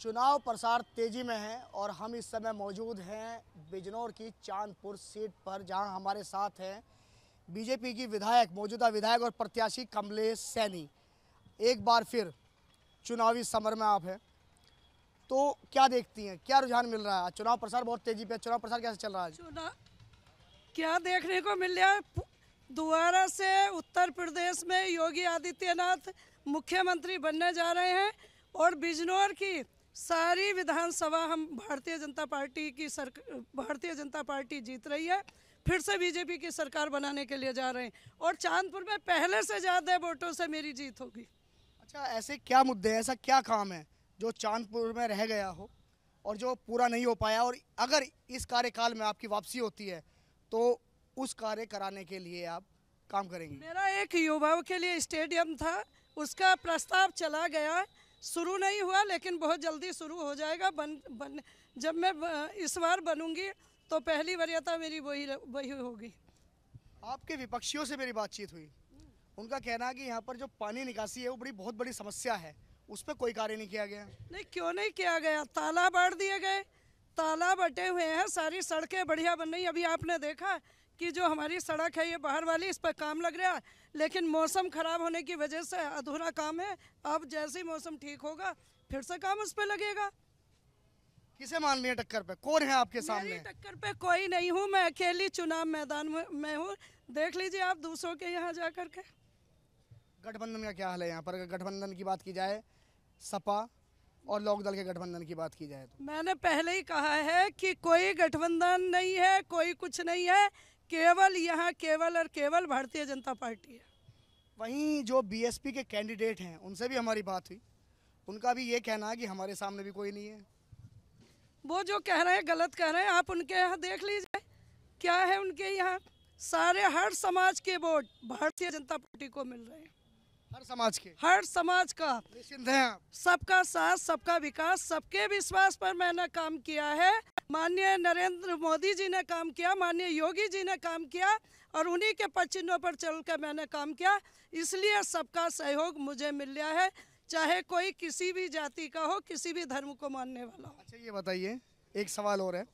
चुनाव प्रसार तेज़ी में है और हम इस समय मौजूद हैं बिजनौर की चांदपुर सीट पर, जहाँ हमारे साथ हैं बीजेपी की विधायक, मौजूदा विधायक और प्रत्याशी कमलेश सैनी। एक बार फिर चुनावी समर में आप हैं। तो क्या देखती हैं? क्या रुझान मिल रहा है? चुनाव प्रसार बहुत तेज़ी पे चुनाव प्रसार कैसे चल रहा है चुनाव क्या देखने को मिल रहा है? दोबारा से उत्तर प्रदेश में योगी आदित्यनाथ मुख्यमंत्री बनने जा रहे हैं और बिजनौर की सारी विधानसभा हम भारतीय जनता पार्टी की सर भारतीय जनता पार्टी जीत रही है फिर से बीजेपी की सरकार बनाने के लिए जा रहे हैं। और चांदपुर में पहले से ज़्यादा वोटों से मेरी जीत होगी। अच्छा ऐसे क्या मुद्दे हैं? ऐसा क्या काम है जो चांदपुर में रह गया हो और जो पूरा नहीं हो पाया? और अगर इस कार्यकाल में आपकी वापसी होती है तो उस कार्य कराने के लिए आप काम करेंगे। मेरा एक युवाओं के लिए स्टेडियम था उसका प्रस्ताव चला गया शुरू नहीं हुआ लेकिन बहुत जल्दी शुरू हो जाएगा। बन बन जब मैं इस बार बनूँगी तो पहली वरीयता मेरी वही वही होगी। आपके विपक्षियों से मेरी बातचीत हुई। उनका कहना है कि यहाँ पर जो पानी निकासी है वो बड़ी बहुत बड़ी समस्या है। उस पर कोई कार्य नहीं किया गया। नहीं क्यों नहीं किया गया? ताला बाढ़ दिए गए। तालाब बटे हुए हैं सारी सड़कें बढ़िया बन रही अभी आपने देखा कि जो हमारी सड़क है ये बाहर वाली इस पर काम लग रहा है। लेकिन मौसम खराब होने की वजह से अधूरा काम है। अब जैसे ही मौसम ठीक होगा फिर से काम उस पर लगेगा। किसे मान लिए टक्कर पे? कौन है आपके सामने? टक्कर पे कोई नहीं हूँ मैं अकेली चुनाव मैदान में हूँ। देख लीजिए आप दूसरों के यहाँ जा कर के। गठबंधन का क्या हाल है यहाँ पर? गठबंधन की बात की जाए सपा और लोकदल के गठबंधन की बात की जाए तो। मैंने पहले ही कहा है कि कोई गठबंधन नहीं है कोई कुछ नहीं है केवल यहाँ केवल और केवल भारतीय जनता पार्टी है। वहीं जो बीएसपी के कैंडिडेट हैं उनसे भी हमारी बात हुई। उनका भी ये कहना है कि हमारे सामने भी कोई नहीं है। वो जो कह रहे हैं गलत कह रहे हैं आप उनके यहाँ देख लीजिए। क्या है उनके यहाँ? सारे हर समाज के वोट भारतीय जनता पार्टी को मिल रहे हैं। हर समाज के। हर समाज का। निश्चिंत हैं आप। सबका साथ सबका विकास सबके विश्वास पर मैंने काम किया है। माननीय नरेंद्र मोदी जी ने काम किया माननीय योगी जी ने काम किया और उन्हीं के पचिन्हों पर चल कर मैंने काम किया। इसलिए सबका सहयोग मुझे मिल रहा है चाहे कोई किसी भी जाति का हो किसी भी धर्म को मानने वाला हो। अच्छा ये बताइए एक सवाल और है।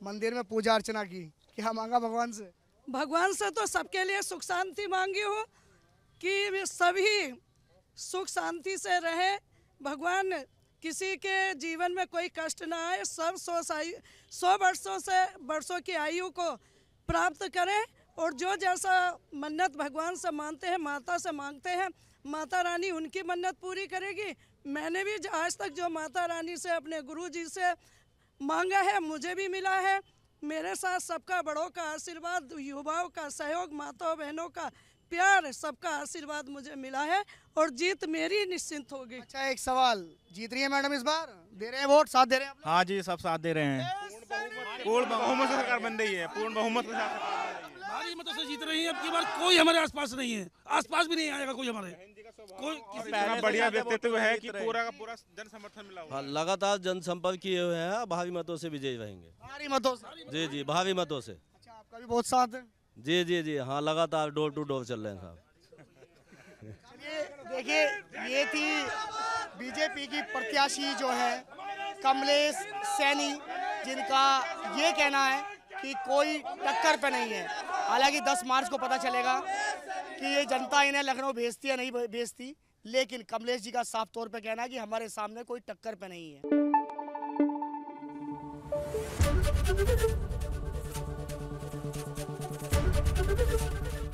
मंदिर में पूजा अर्चना की क्या मांगा भगवान से? भगवान से तो सबके लिए सुख शांति मांगी हूँ। कि सभी सुख शांति से रहे। भगवान, किसी के जीवन में कोई कष्ट ना आए। सब सौ सायु सौ वर्षों से, वर्षों की आयु को प्राप्त करें और जो जैसा मन्नत भगवान से मानते हैं, माता से मांगते हैं, माता रानी उनकी मन्नत पूरी करेगी। मैंने भी आज तक जो माता रानी से, अपने गुरु जी से मांगा है, मुझे भी मिला है। मेरे साथ सबका बड़ों का आशीर्वाद, युवाओं का सहयोग, माताओं, बहनों का प्यार सबका आशीर्वाद मुझे मिला है और जीत मेरी निश्चिंत होगी। अच्छा एक सवाल जीत रही है मैडम इस बार? दे रहे हैं वोट साथ दे रहे हैं हाँ जी सब साथ दे रहे हैं। पूर्ण बहुमत सरकार बन रही है पूर्ण बहुमत है। भारी मतों से जीत रही है अब की बार कोई हमारे आसपास नहीं है। आसपास भी नहीं आएगा कोई हमारे। कोई बढ़िया व्यक्तित्व है कि पूरा का पूरा जन समर्थन मिला हुआ हाँ लगातार जनसंपर्क किए हुए हैं भावी मतों से विजयी रहेंगे। भारी मतों से? जी जी भावी मतों से। अच्छा आपका भी बहुत साथ है। जी जी जी। हाँ लगातार डोर टू डोर चल रहे हैं साहब। देखिए, ये थी बीजेपी की प्रत्याशी जो है, कमलेश सैनी, जिनका ये कहना है कि कोई टक्कर पे नहीं है। हालाँकि 10 मार्च को पता चलेगा कि ये जनता इन्हें लखनऊ भेजती है नहीं भेजती, लेकिन कमलेश जी का साफ़ तौर पे कहना है कि हमारे सामने कोई टक्कर पे नहीं है।